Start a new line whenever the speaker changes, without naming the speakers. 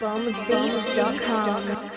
Bombsbeats.com.